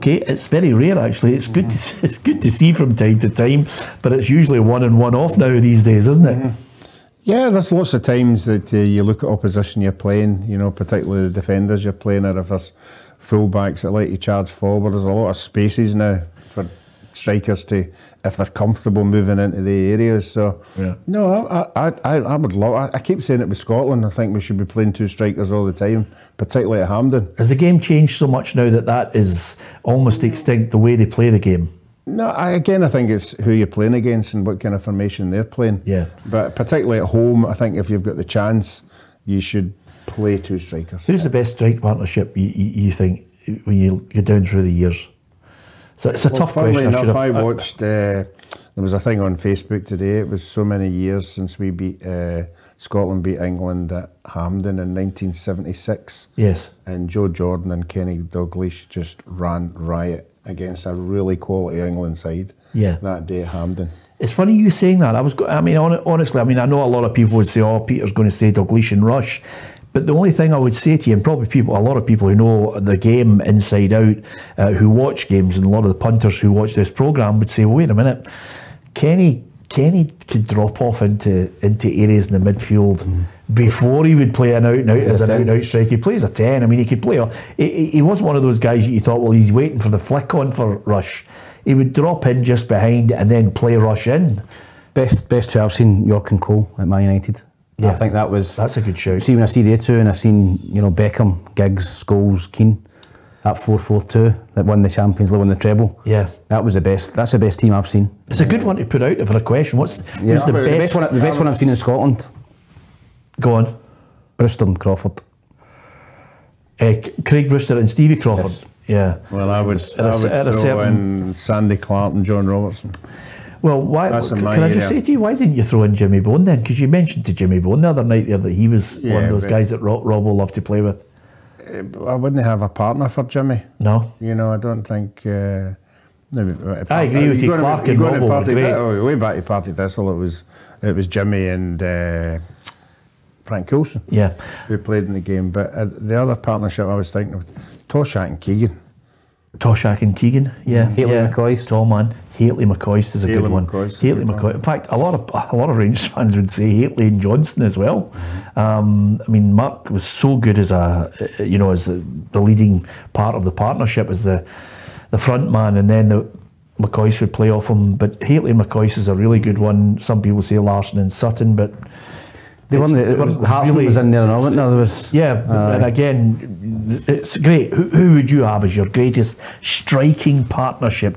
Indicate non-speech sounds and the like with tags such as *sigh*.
okay, it's very rare actually. It's good to see, *laughs* it's good to see from time to time, but it's usually one and one off now these days, isn't it? Yeah, there's lots of times that uh, you look at opposition you're playing, you know, particularly the defenders you're playing, or if there's fullbacks that like to charge forward, there's a lot of spaces now strikers to, if they're comfortable moving into the areas. So, Yeah. no, I, I, I, I would love, I, I keep saying it with Scotland, I think we should be playing two strikers all the time, particularly at Hampden. Has the game changed so much now that that is almost extinct the way they play the game? No, I, again, I think it's who you're playing against and what kind of formation they're playing. Yeah. But particularly at home, I think if you've got the chance, you should play two strikers. Who's the best strike partnership you, you, you think when you go down through the years? So it's a tough funnily question. I enough, have, I watched. Uh, there was a thing on Facebook today. It was so many years since we beat uh, Scotland beat England at Hampden in 1976, yes. and Joe Jordan and Kenny Dalglish just ran riot against a really quality England side. Yeah. that day at Hampden. It's funny you saying that. I was. I mean, honestly, I mean, I know a lot of people would say, "Oh, Peter's going to say Dalglish and Rush," but the only thing I would say to you, and probably people, a lot of people who know the game inside out, uh, who watch games, and a lot of the punters who watch this program would say, well, "Wait a minute, Kenny." Kenny could drop off into into areas in the midfield before he would play an out and out as an out and out striker. He plays a ten. I mean, he could play. A, he, he- he wasn't one of those guys that you thought, well, he's waiting for the flick on for Rush. He would drop in just behind and then play Rush in. Best best two I've seen Yorke and Cole at Man United. Yeah. I think that was That's a good shout. See when I see they two and I seen you know Beckham, Giggs, Scholes, Keane, that four four two that won the Champions League, won the treble. Yeah. that was the best. That's the best team I've seen. It's a good one to put out for a question. What's Yeah, who's the the best? best one. The best one I've seen in Scotland. Go on. Brewster and Crawford. Uh, Craig Brewster and Stevie Crawford. Yes. Yeah. Well, I would, At a I would at a throw certain- in Sandy Clark and John Robertson. Well, why? That's in c- my can I just say to you, why didn't you throw in Jimmy Bone then? Because you mentioned to Jimmy Bone the other night there that he was one of those guys that Rob, Rob will love to play with. I wouldn't have a partner for Jimmy. No. You know, I don't think. Uh, no, but- I agree with you, to- Clark and to Robbo were Party. Thi- oh, way back to Partick Thistle, it was it was Jimmy and uh, Frank Coulston Yeah. who played in the game. But uh, the other partnership I was thinking of, Toshack and Keegan. Toshack and Keegan. Yeah. Hateley yeah. McCoist. Tall man. Hateley McCoist is a Haley good one. McCoist is Hateley McCoist. In fact, a lot of a lot of Rangers fans would say Hateley and Johnston as well. Um, I mean, Mark was so good as a you know as the, the leading part of the partnership as the the front man, and then the McCoist would play off him. But Hateley and McCoist is a really good one. Some people say Larsson and Sutton, but They it's- won uh, the. they It was, were really- was in there and all. There was. yeah, but- uh, and again, it's great. Who, who would you have as your greatest striking partnership?